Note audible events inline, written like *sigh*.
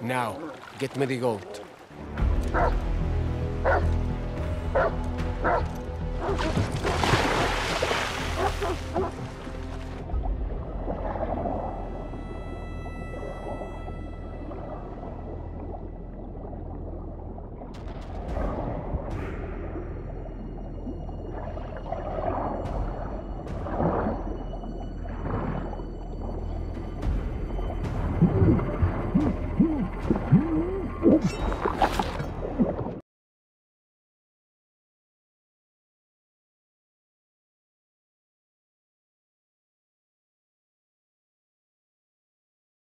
Now, get me the goat. *laughs* Hmm. Oh.